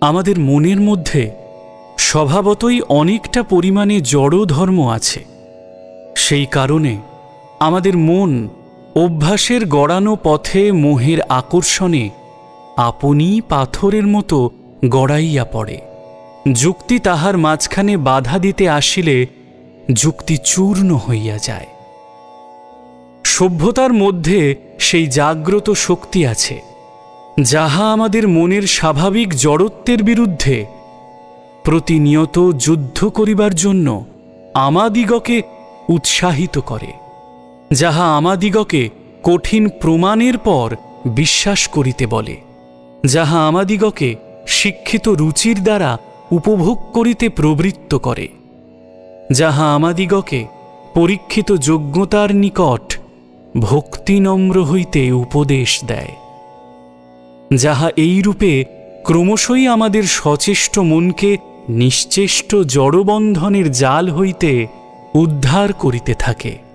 আমাদের মনের মধ্যে স্বভাবতই অনেকটা পরিমাণে জড় ধর্ম আছে। সেই কারণে আমাদের মন অভ্যাসের গড়ানো পথে মোহের আকর্ষণে আপনি পাথরের মতো গড়াইয়া পড়ে। যুক্তি তাহার মাঝখানে বাধা দিতে আসিলে যুক্তি চূর্ণ হইয়া যায়। সভ্যতার মধ্যে সেই জাগ্রত শক্তি আছে। যাহা আমাদের মনের স্বাভাবিক জড়ত্বের বিরুদ্ধে প্রতিনিয়ত যুদ্ধ করিবার জন্য আমাদিগকে উৎসাহিত করে, যাহা আমাদিগকে কঠিন প্রমাণের পর বিশ্বাস করিতে বলে, যাহা আমাদিগকে শিক্ষিত রুচির দ্বারা উপভোগ করিতে প্রবৃত্ত করে, যাহা আমাদিগকে পরীক্ষিত যোগ্যতার নিকট ভক্তিনম্র হইতে উপদেশ দেয়। যাহা এই রূপে ক্রমশই আমাদের সচেষ্ট মনকে নিশ্চেষ্ট জড়বন্ধনের জাল হইতে উদ্ধার করিতে থাকে।